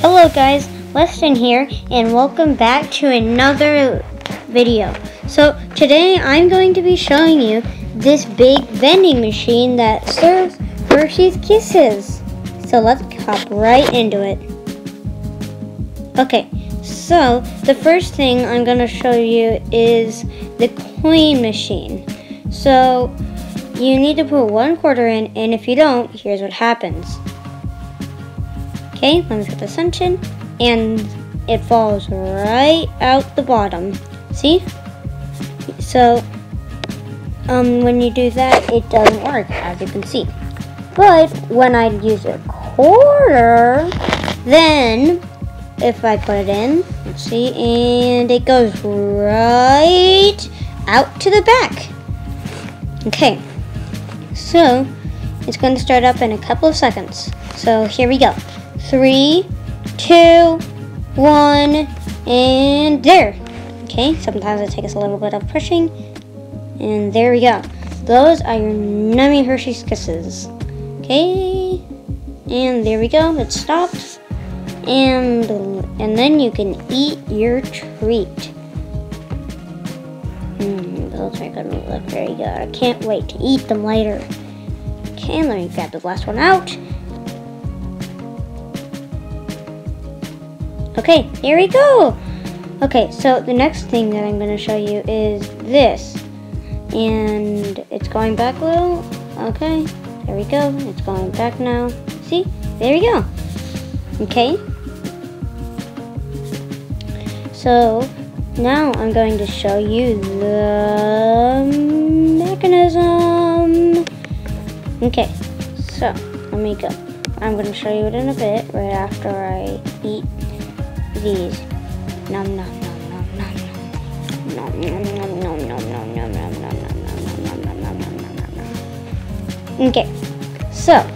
Hello guys, Weston here and welcome back to another video. So today I'm going to be showing you this big vending machine that serves Hershey's Kisses. So let's hop right into it. Okay, so the first thing I'm going to show you is the coin machine. So you need to put one quarter in and if you don't, here's what happens. Okay, let me put the sunshine, and it falls right out the bottom. See? So, um, when you do that, it doesn't work, as you can see. But when I use a quarter, then if I put it in, let's see, and it goes right out to the back. Okay, so it's going to start up in a couple of seconds. So here we go three, two, one, and there. Okay, sometimes it takes a little bit of pushing, and there we go. Those are your nummy Hershey's Kisses. Okay, and there we go. It stopped. and and then you can eat your treat. Mm, those are gonna look very good. I can't wait to eat them later. Okay, let me grab the last one out. Okay, here we go. Okay, so the next thing that I'm going to show you is this. And it's going back a little. Okay, there we go. It's going back now. See? There we go. Okay. So, now I'm going to show you the mechanism. Okay, so let me go. I'm going to show you it in a bit right after I eat these. Nom nom nom nom nom nom nom nom nom nom nom nom nom nom nom nom nom nom Okay, so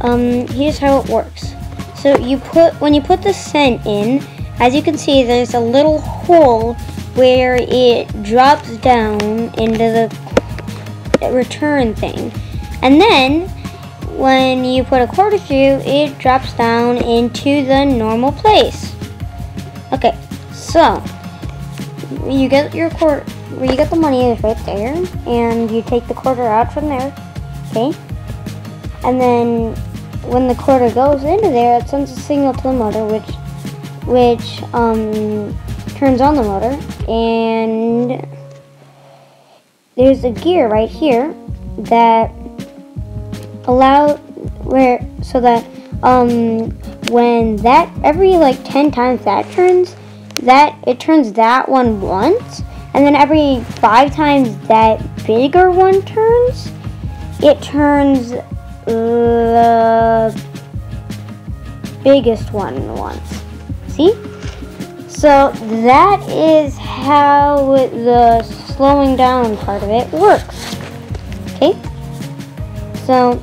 um here's how it works. So you put when you put the cent in, as you can see there's a little hole where it drops down into the return thing. And then when you put a quarter through, it drops down into the normal place. Okay, so you get your quarter, where you get the money is right there, and you take the quarter out from there, okay? And then when the quarter goes into there, it sends a signal to the motor, which which um, turns on the motor, and there's a gear right here that allow where so that um when that every like 10 times that turns that it turns that one once and then every five times that bigger one turns it turns the biggest one once. See? So that is how the slowing down part of it works. Okay? So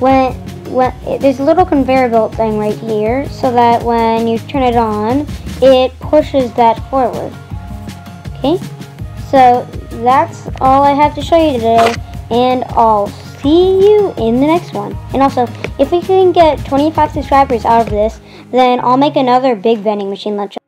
when when there's a little conveyor belt thing right here so that when you turn it on it pushes that forward. Okay? So that's all I have to show you today and I'll see you in the next one. And also if we can get 25 subscribers out of this then I'll make another big vending machine lunch